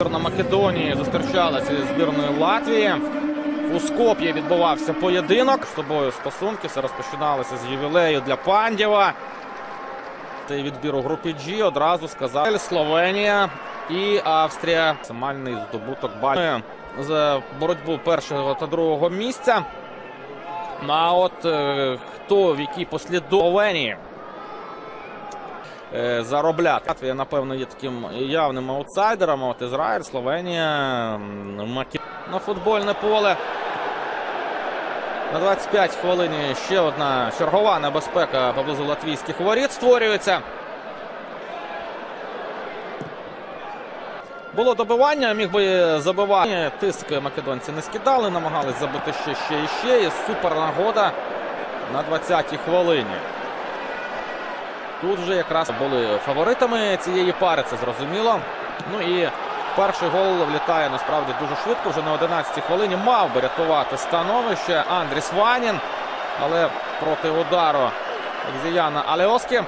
Збірна Македонії зустрічалася зі збірною Латвії. У Скоп'ї відбувався поєдинок. З тобою стосунки все розпочиналося з ювілею для Пандєва. Цей відбір у групі G одразу сказав Словенія і Австрія. Максимальний здобуток балів за боротьбу першого та другого місця. А от е, хто в якій послідовленні заробляти. Латвія, напевно, є таким явним аутсайдером. От Ізраїль, Словенія, Макі... на футбольне поле. На 25 хвилині ще одна чергова небезпека поблизу латвійських воріт створюється. Було добивання, міг би забивати. Тиск македонці не скидали, намагались забити ще, ще і ще. І супер нагода на 20-й хвилині. Тут вже якраз були фаворитами цієї пари, це зрозуміло. Ну і перший гол влітає насправді дуже швидко. Вже на 11-й хвилині мав би рятувати становище Андріс Ванінс. Але проти удару Езгіяна Аліоскі.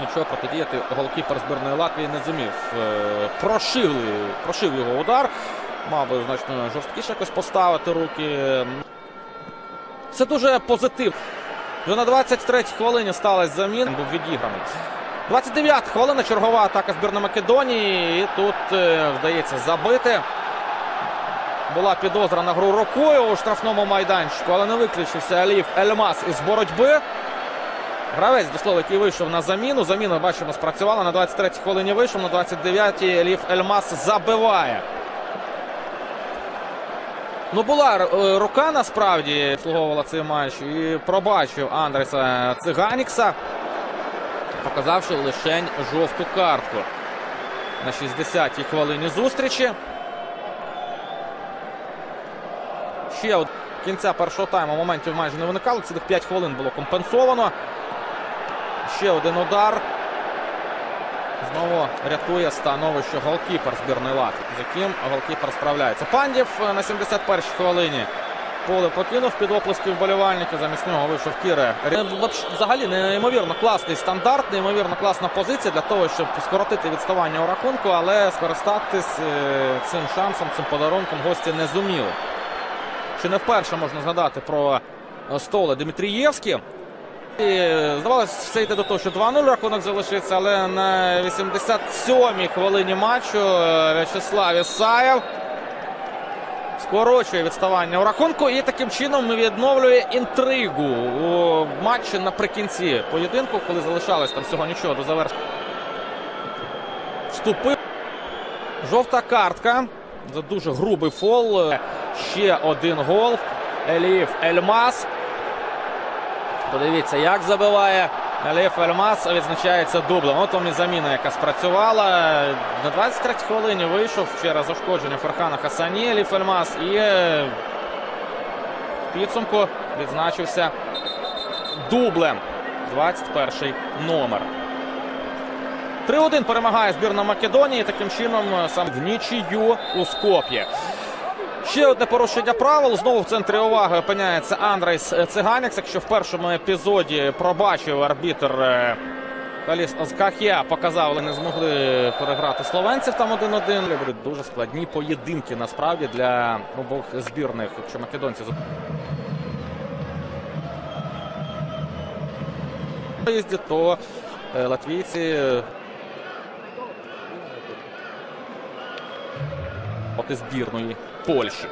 Нічого протидіяти голкіпер збірної Латвії не зумів. Е, Прошив, прошив його удар. Мав би значно жорсткіше якось поставити руки. Це дуже позитив. Вже на 23-й хвилині сталася заміна. Був відіграний. 29 хвилина. Чергова атака збірної Македонії. І тут е, вдається забити. Була підозра на гру рукою у штрафному майданчику, але не виключився Алів Ельмас із боротьби. Гравець, до слова, який вийшов на заміну. Заміна, бачимо, спрацювала. На 23-й хвилині вийшов, на 29-й Алів Ельмас забиває. Ну, була е, рука насправді слуговувала цей матч і пробачив Андреса Циганікса, показавши лишень жовту картку на 60-й хвилині зустрічі. Ще от кінця першого тайму моментів майже не виникало. Цілих 5 хвилин було компенсовано. Ще один удар. Знову рятує становище голкіпер збірної Латвії, з яким голкіпер справляється. Пандів на 71-й хвилині поле покинув під оплески вболівальників. Замість нього вийшов Кіре. Взагалі неймовірно класний стандарт, неймовірно класна позиція для того, щоб скоротити відставання у рахунку, але скористатись е, цим шансом, цим подарунком гості не зуміли. Чи не вперше можна згадати про столи Дмитрієвський. І, Здавалося, все йде до того, що 2-0 рахунок залишиться, але на 87-й хвилині матчу е, В'ячеслав Ісаєв скорочує відставання у рахунку і таким чином відновлює інтригу у матчі наприкінці поєдинку, коли залишалось там всього нічого до завершення. Вступив жовта картка за дуже грубий фол. Ще один гол. Еліф Ельмас. Подивіться, як забиває Еліф Ельмас. Відзначається дублем. От вам і заміна, яка спрацювала. На 23 хвилині вийшов через ушкодження Ферхана Хасані Еліф Ельмас. І в підсумку відзначився дублем. 21 номер. 3-1 перемагає збірна Македонії. Таким чином сам в нічию у Скоп'ї. Ще одне порушення правил. Знову в центрі уваги опиняється Андрейс Циганікс. Якщо в першому епізоді пробачив арбітр Халіс Озкахія, показав, але не змогли переграти словенців там 1-1. Будуть дуже складні поєдинки насправді для обох збірних, якщо македонці виїзді, то е, латвійці проти збірної Польщі.